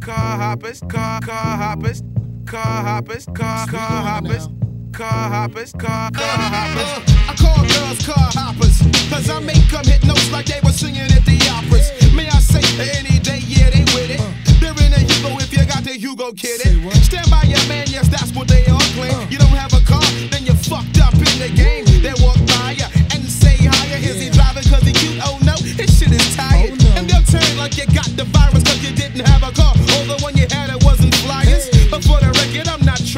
car hoppers, car car hoppers, car hoppers, car car hoppers, car hoppers, car car hoppers. I call girls car hoppers, cause I make them hit notes like they were singing at the operas. May I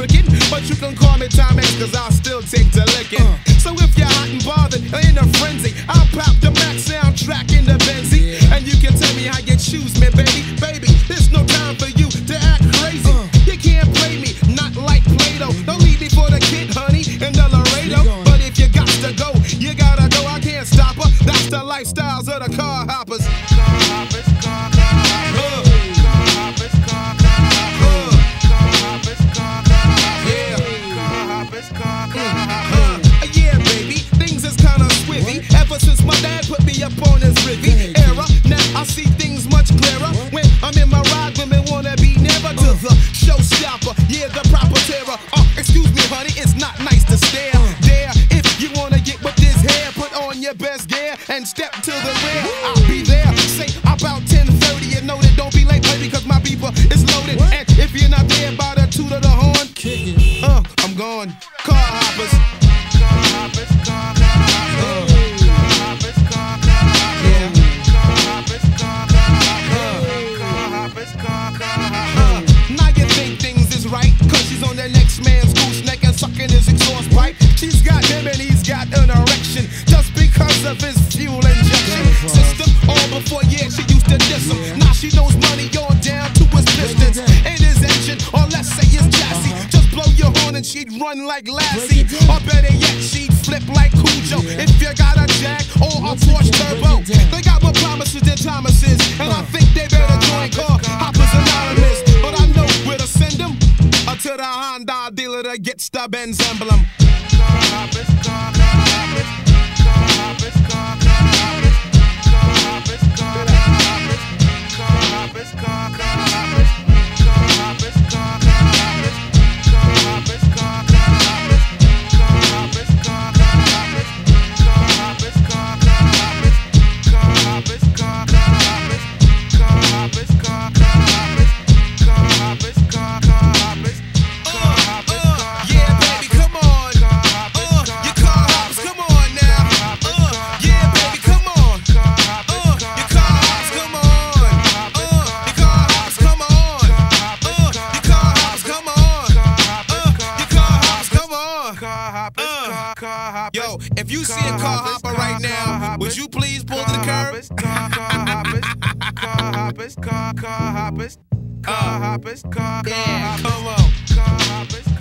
But you can call me Timex cause I'll still take the licking. So if you're hot and bothered or in a frenzy, I'll pop the Max soundtrack in the Benzie. And you can tell me how you choose me, baby. Baby, there's no time for you to act crazy. You can't play me, not like Play-Doh. Don't leave me for the kid, honey, in the Laredo. But if you got to go, you gotta go. I can't stop her. That's the lifestyles of the. Car hoppers, on era, now I see things much clearer. When I'm in my ride, women wanna be never to the showstopper. Yeah, the proper terror. Uh, excuse me, honey, it's not nice to stare. There, if you wanna get with this hair, put on your best gear and step to the rear. I'll be there. Of his fuel injection system. All before, yeah, she used to diss him. Now she knows money on down to his pistons and his engine, or let's say his chassis. Just blow your horn and she'd run like Lassie. Or better yet, she'd flip like Cujo. If you got a Jag or a Porsche Turbo, they got more promises than Thomas's, and I think they better join Car Hoppers Anonymous. But I know where to send them. Uh, to the Honda dealer that gets the Benz emblem. Hoppers. Yo, if you see a car hopper right now, would you please pull to the curb? Car hoppers, car hoppers, car car hoppers, car hoppers, car car hoppers, come on. car hoppers,